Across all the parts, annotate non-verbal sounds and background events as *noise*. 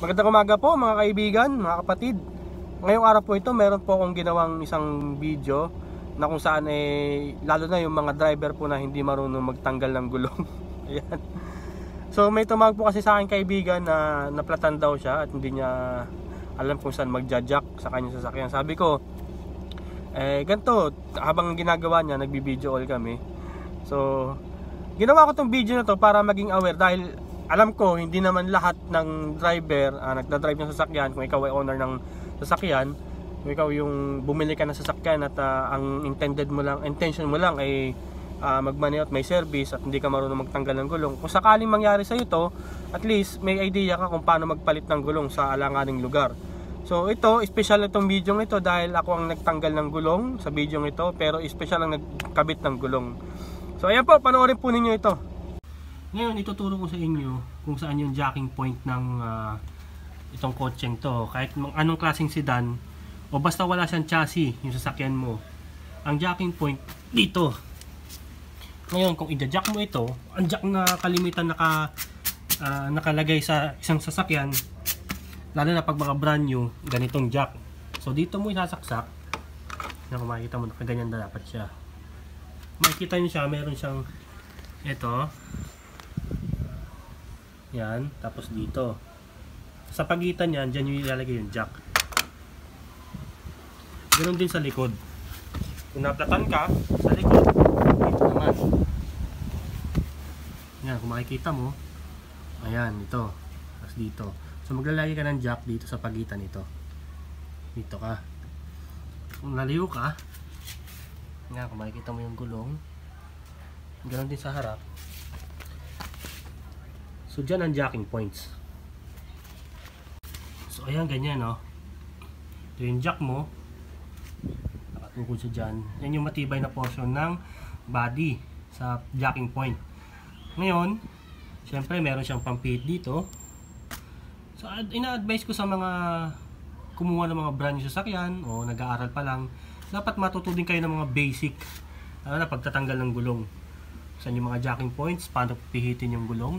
Magandang umaga po mga kaibigan, mga kapatid. Ngayong araw po ito, meron po akong ginawang isang video na kung saan eh, lalo na yung mga driver po na hindi marunong magtanggal ng gulong. *laughs* Ayan. So may tumawag po kasi sa akin kaibigan na naplatan daw siya at hindi niya alam kung saan magja-jack sa kanyang sasakyan. Sabi ko, eh ganito, habang ginagawa niya, nagbi-video all kami. So, ginawa ko tong video na to para maging aware dahil alam ko hindi naman lahat ng driver uh, nagda-drive ng sasakyan. Kung ikaw ay owner ng sasakyan kung ikaw yung bumili ka ng sasakyan at uh, ang intended mo lang intention mo lang ay uh, magmani at may service at hindi ka marunong magtanggal ng gulong. Kung sakaling mangyari sa ito at least may idea ka kung paano magpalit ng gulong sa alanganing lugar. So ito special itong video ito dahil ako ang nagtanggal ng gulong sa video ito pero special ang nagkabit ng gulong. So ayan po panoorin po ninyo ito ngayon, ituturo ko sa inyo kung saan yung jacking point ng uh, itong kotseng to. Kahit anong klaseng sedan o basta wala siyang chassis yung sasakyan mo. Ang jacking point dito. Ngayon, kung i-jack mo ito, ang jack na kalimitan naka, uh, nakalagay sa isang sasakyan, lalo na pag mga brand new, ganitong jack. So dito mo isasaksak, na kung makikita mo, nakaganyan na dapat siya. Makikita nyo siya, meron siyang ito, yan, tapos dito. Sa pagitan yan, dyan yung ilalagay yung jack. Ganon din sa likod. Kung naplatan ka, sa likod, dito naman. Yan, kung makikita mo, ayan, ito. Tapos dito. So maglalagay ka ng jack dito sa pagitan nito. Dito ka. Kung naliw ka, yan, kung makikita mo yung gulong, ganon din sa harap, So dyan ang jacking points. So ayan ganyan no. Ito yung jack mo. Nakatukod siya dyan. Yan yung matibay na portion ng body sa jacking point. Ngayon, syempre meron siyang pampihit dito. So ina-advise ko sa mga kumuha ng mga brand new sasakyan o nag-aaral pa lang, dapat matuto din kayo ng mga basic ano na pagtatanggal ng gulong. Saan yung mga jacking points, paano pihitin yung gulong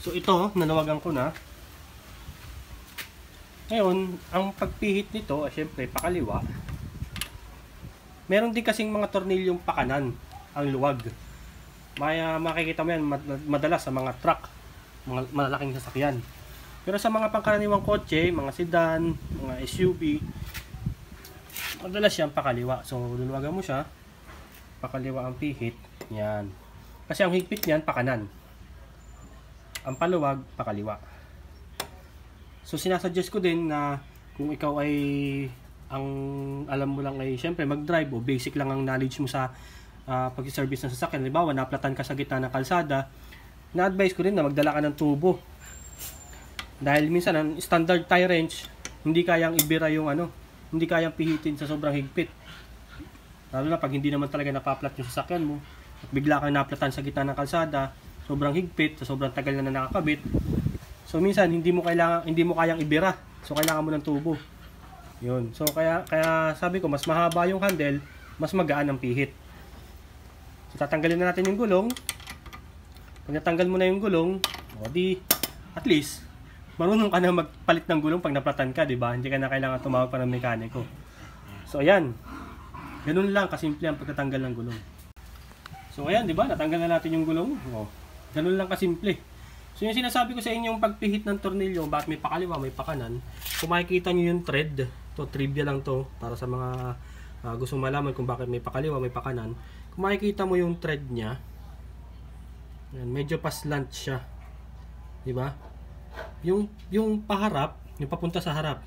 So ito, nanawagan ko na. Ngayon, ang pagpihit nito, ay syempre pakaliwa. Meron din kasing mga tornilyong pakanan ang luwag. May uh, makikita mo yan madalas sa mga truck, mga malalaking sasakyan. Pero sa mga pangkaraniwang kotse, mga sedan, mga SUV, madalas yan pakaliwa. So, luluwagan mo siya, pakaliwa ang pihit, yan. Kasi ang higpit niyan, pakanan ang paluwag pakaliwa. So sinasuggest ko din na kung ikaw ay ang alam mo lang ay syempre mag-drive o basic lang ang knowledge mo sa uh, pag-service ng sasakyan. Halimbawa, naplatan ka sa gitna ng kalsada, na-advise ko rin na magdala ka ng tubo. Dahil minsan ang standard tire wrench, hindi kayang ibira yung ano, hindi kayang pihitin sa sobrang higpit. Lalo na pag hindi naman talaga napaplat yung sasakyan mo, at bigla kang naplatan sa gitna ng kalsada, sobrang higpit, sa sobrang tagal na, na nakakabit. So minsan hindi mo kailangan hindi mo kayang ibira. So kailangan mo ng tubo. 'Yun. So kaya kaya sabi ko mas mahaba yung handle, mas magaan ang pihit. So tatanggalin na natin yung gulong. Pag natanggal mo na yung gulong, o di at least marunong ka na magpalit ng gulong pag naplatan ka, 'di ba? Hindi ka na kailangan tumawag pa ng mekaniko. So ayan. Ganun lang kasimple ang pagtatanggal ng gulong. So ayan, 'di ba? Natanggal na natin yung gulong. Oh. Ganun lang kasimple. So yung sinasabi ko sa inyo yung pagpihit ng tornilyo, bakit may pakaliwa, may pakanan, kung makikita nyo yung thread, to trivia lang to para sa mga uh, gustong malaman kung bakit may pakaliwa, may pakanan. Kung makikita mo yung thread niya, yan, medyo paslant siya. 'Di ba? Yung yung paharap, yung papunta sa harap.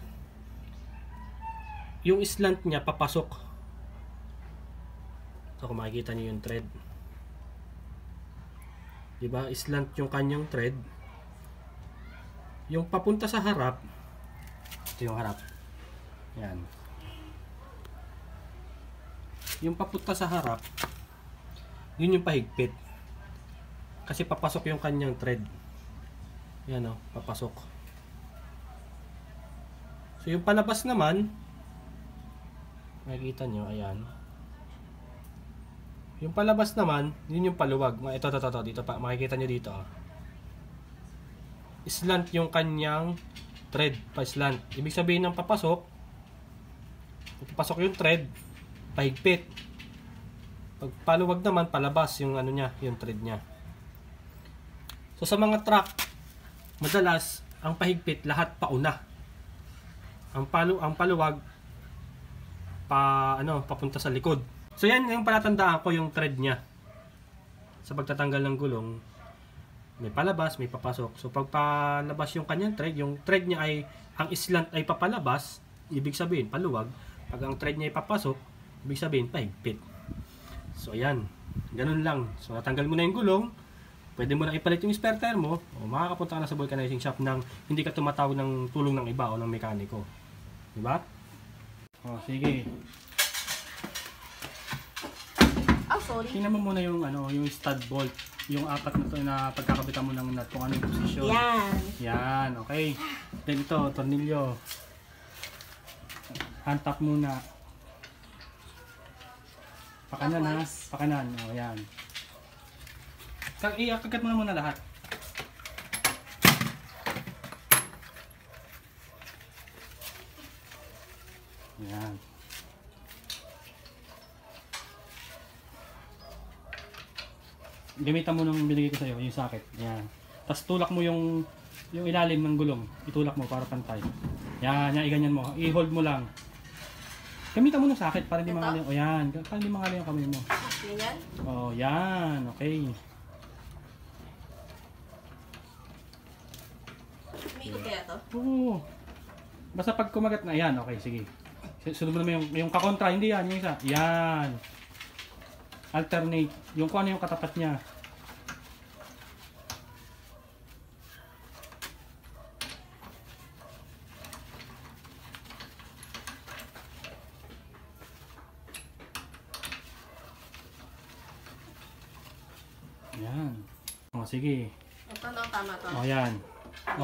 Yung slant niya papasok. So kung makikita niyo yung thread. 'Di ba? Slant yung kanyang thread. Yung papunta sa harap, ito yung harap. Yan. Yung papunta sa harap, yun yung pahigpit. Kasi papasok yung kanyang thread. Yan oh, papasok. So yung palabas naman, makikita nyo, ayan. Yung palabas naman, yun yung paluwag. Ito, ito, ito, dito pa. Makikita nyo dito. Oh. Slant yung kanyang thread pa slant. Ibig sabihin ng papasok, papasok yung thread, pahigpit. Pag paluwag naman, palabas yung ano niya, yung thread niya. So sa mga truck, madalas ang pahigpit lahat pauna. Ang palu ang paluwag pa ano, papunta sa likod. So yan yung palatandaan ko yung thread niya. Sa pagtatanggal ng gulong, may palabas, may papasok. So pag palabas yung kanyang thread, yung thread niya ay ang slant ay papalabas, ibig sabihin paluwag. Pag ang thread niya ay papasok, ibig sabihin pahigpit. So ayan, ganun lang. So natanggal mo na yung gulong, pwede mo na ipalit yung spare tire mo, o makakapunta ka na sa vulcanizing shop nang hindi ka tumatawag ng tulong ng iba o ng mekaniko. Di ba? O sige, Oh, sorry. tingnan mo muna yung ano, yung stud bolt, yung apat na to na pagkakabitan mo ng nut kung ano yung posisyon. Yan. Yan, okay. Then ito, tornilyo. Hand tap muna. Pakanan ha. Pakanan. O, yan. Kag Iakagat mo na muna lahat. Yan. Gamitan mo nung binigay ko sa'yo, yung socket. Yan. Tapos tulak mo yung yung ilalim ng gulong. Itulak mo para pantay. Yan, yan, iganyan mo. I-hold mo lang. Gamitan mo ng socket para hindi mangali. O yan, para hindi mangali yung kamay mo. Ganyan. Oh, yan. Okay. Umikot kaya to? Oo. Basta pag kumagat na, yan. Okay, sige. Sunod mo naman yung, yung kakontra. Hindi yan, yung isa. Yan. Alternate. Yung kung ano yung katapat niya. Yan. O, sige. Ito no, tama to. O, yan.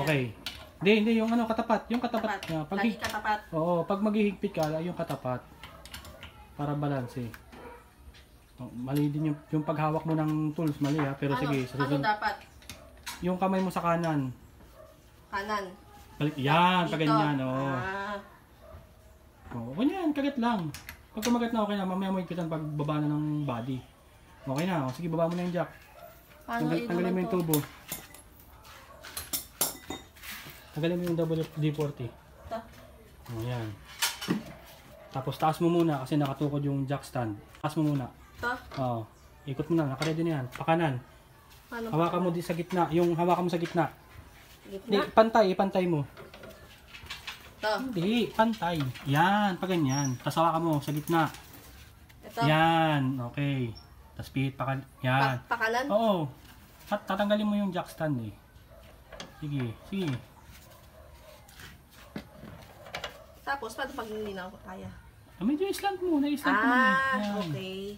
Okay. Hindi, hindi. Yung ano, katapat. Yung katapat. Tapat. Yeah, pag, Lagi katapat. Oo, pag maghihigpit ka, yung katapat. Para balanse. Oh, mali din yung, yung paghawak mo ng tools, mali ha. Pero ano, sige, sa ano susunod. dapat? Yung kamay mo sa kanan. Kanan. Balik, yan, Dito. pag ganyan, oo. Ah, Oo, ganyan, kagat lang. Pag kumagat na, okay na. Mamaya mo higpitan pag baba na ng body. Okay na, o, sige, baba mo na yung jack. paano Tanggal, tanggalin mo yung tubo. Tanggalin mo yung WD-40. Ito. O, yan. Tapos taas mo muna kasi nakatukod yung jack stand. Taas mo muna. Oo. Ikot mo na, nakaredy na yan. Pakanan. Paano Hawakan mo din sa gitna. Yung hawakan mo sa gitna. Gitna. pantay, ipantay mo. Ito. Hindi, pantay. Yan, pag ganyan. Tapos hawakan mo sa gitna. Ito. Yan, okay. Tapos pihit pa Yan. Pa pakanan. Oo. At tatanggalin mo yung jack stand eh. Sige, sige. Tapos, paano pag hindi na ako kaya? Ah, medyo islant mo, na-islant mo na. Ah, Yan. okay.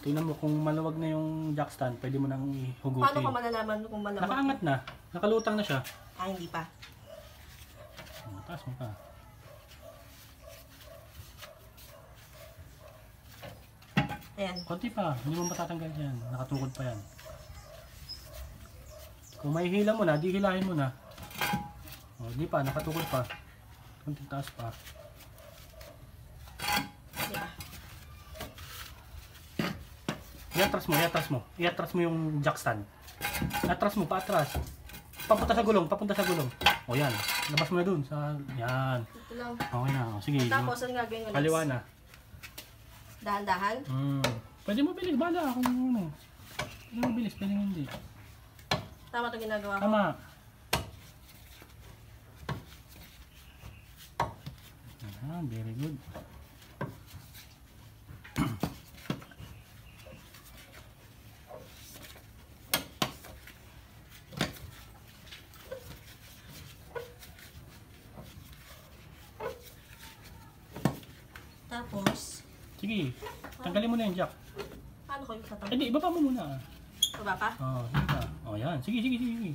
Tingnan mo kung maluwag na yung jack stand, pwede mo nang ihugutin. Paano ko malalaman kung malamang? Nakaangat na. Nakalutang na siya. Ah, hindi pa. O, Taas mo pa. Ayan. Konti pa, hindi mo matatanggal yan. Nakatukod pa yan. Kung may hila mo na, di hilahin mo na. O, di pa, nakatukod pa. Konti taas pa. Iatras mo, iatras mo. Iatras mo yung jack stand. Atras mo, paatras. Papunta sa gulong, papunta sa gulong. O yan, labas mo na dun. Sa, yan. Ito lang. Okay na, o, sige. Tapos, ang gagawin ko? Kaliwa na. Dahan-dahan. Hmm. Pwede mo bilis, bala kung ano. Pwede mo bilis, pwede mo hindi. Tama ito ginagawa ko. Tama. Ah, very good. Sige, tanggalin mo na yung jack. Paano ko yung tatanggal? Eh di, ibaba mo muna. Ibaba pa? Oo, oh, sige pa. Oh, yan. Sige, sige, sige. Sige,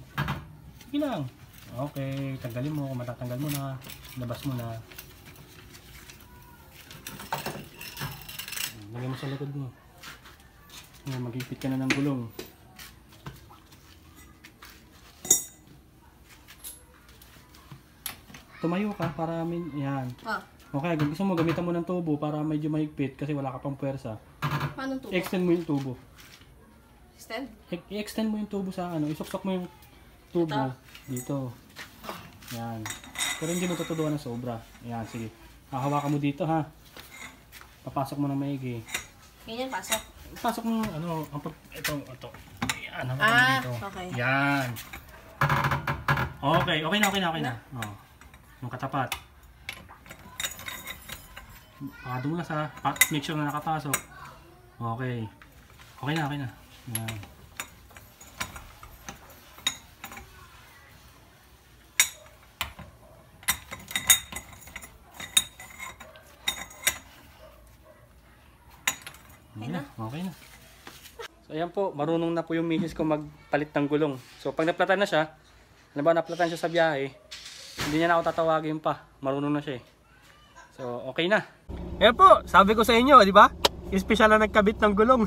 sige lang. Okay, tanggalin mo. Kung matatanggal mo na, labas mo na. Lagyan mo sa likod mo. Ngayon, magipit ka na ng gulong. Tumayo ka para min... Yan. Oh. Okay, kung gusto mo gamitan mo ng tubo para medyo mahigpit kasi wala ka pang puwersa. paano tubo? I-extend mo yung tubo. Extend? I-extend mo yung tubo sa ano, isuksok mo yung tubo Ito? dito. Yan. Pero hindi mo tutuduan ng sobra. Yan, sige. Hahawakan mo dito ha. Papasok mo ng maigi. Ganyan, pasok. Pasok mo ano, ang pag, ito, ito. Yan, hawakan mo Ah, dito. okay. Yan. Okay, okay na, okay na, okay na. Oh. Yung katapat. Pakadulas ha. Make sure na nakapasok. Okay. Okay na, okay na. Yan. Okay na? Okay na. So ayan po, marunong na po yung misis ko magpalit ng gulong. So pag naplatan na siya, ano ba naplatan siya sa biyahe, hindi niya na ako tatawagin pa. Marunong na siya eh. So okay na. Ayan po, sabi ko sa inyo, di ba? Espesyal na nagkabit ng gulong.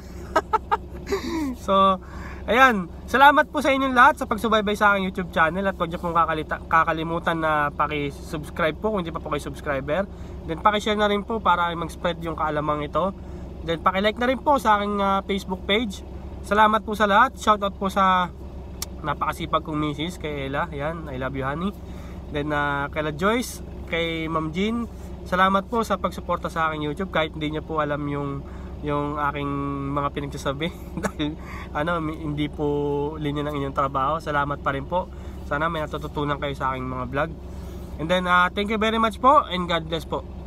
*laughs* so, ayan. Salamat po sa inyong lahat sa pagsubaybay sa aking YouTube channel at huwag niyo pong kakalimutan na paki-subscribe po kung hindi pa po kayo subscriber. Then paki-share na rin po para mag-spread yung kaalamang ito. Then paki-like na rin po sa aking ah, Facebook page. Salamat po sa lahat. Shoutout po sa napakasipag kong misis kay Ella. Yan, I love you honey. Then uh, kay La Joyce, kay Ma'am Jean, salamat po sa pagsuporta sa aking YouTube kahit hindi niyo po alam yung yung aking mga pinagsasabi *laughs* dahil ano hindi po linya ng inyong trabaho. Salamat pa rin po. Sana may natututunan kayo sa aking mga vlog. And then uh, thank you very much po and God bless po.